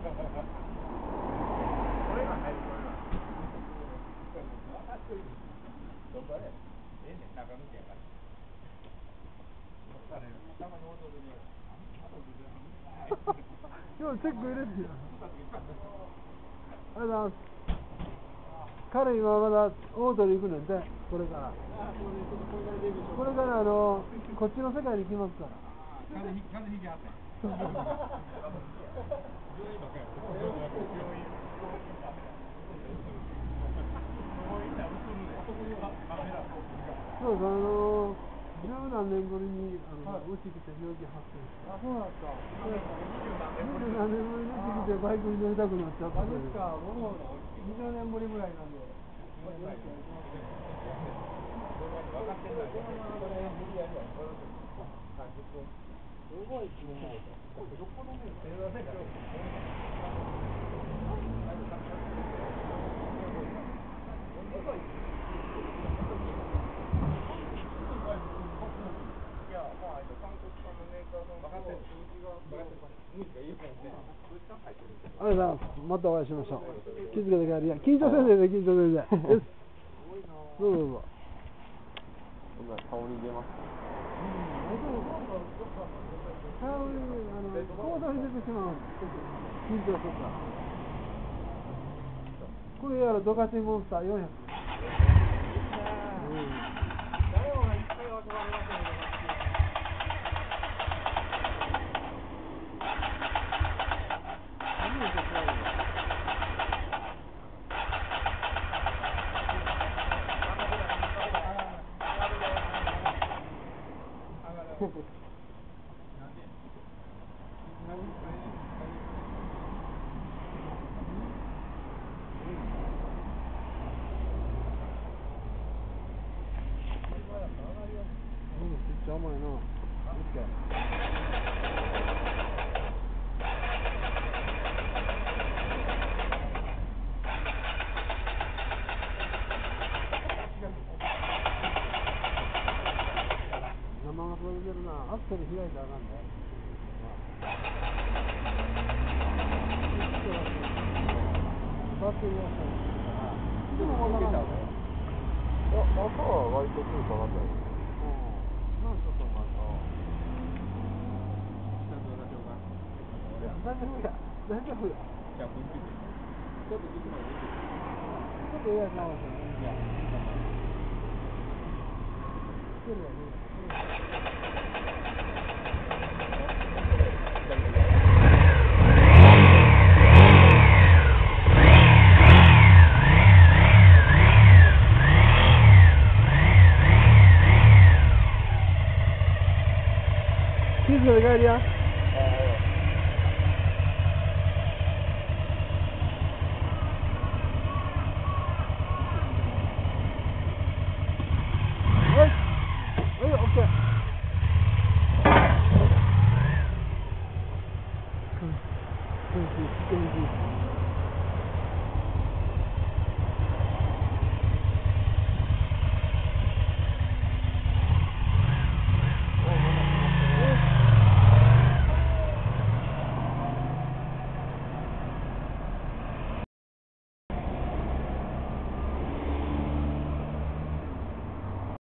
今日チェック入れてよ。ありがとうございます。彼今まだ大鳥行くねんて、これから。これからあの、こっちの世界に行きます。から。風邪ひ風邪ひきはったそうあの十何年ぶりにあの、うち来て病気発生して。あ、そうなんですか。二十何年ぶりにうち来てバイクに乗りたくなっちゃったん。ですか。僕も二十年ぶりぐらいなんで。分かってない。すごい気になる。よっぽどね、す。ありがとうございます。またお会いしましょう。気づけて帰りや。緊張せんでね、緊張せんで。どうぞどうぞ。顔に出ます。あの、講座に出てしまう緊張とか。これやるドカチンモンスター400。うん小买呢？Okay. 生が取れてるな。アクセル開いたらあかんで。バッテリーはそうでもな感じ。あ、朝は割と来るかなと。大丈夫や。大丈夫や。じゃあ、分岐ちょっと時間でちょっとやなわせ。いや。来るわね。He's gonna go, yeah. Thank you.